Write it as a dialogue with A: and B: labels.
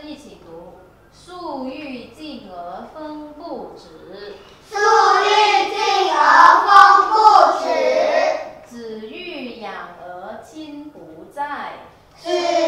A: 一起读：树欲静而风不止，
B: 树欲静而风不止。
A: 子欲养而亲不在，
B: 子。